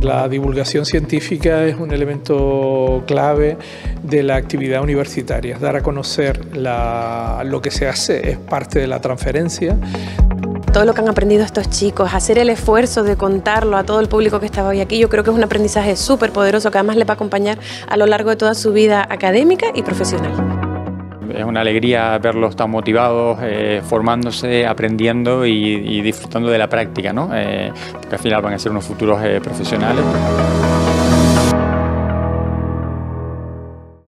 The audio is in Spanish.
La divulgación científica es un elemento clave de la actividad universitaria. Dar a conocer lo que se hace es parte de la transferencia. Todo lo que han aprendido estos chicos, hacer el esfuerzo de contarlo a todo el público que estaba hoy aquí, yo creo que es un aprendizaje súper poderoso que además le va a acompañar a lo largo de toda su vida académica y profesional. Es una alegría verlos tan motivados, eh, formándose, aprendiendo y, disfrutando de la práctica, ¿no? Eh, porque al final van a ser unos futuros eh, profesionales.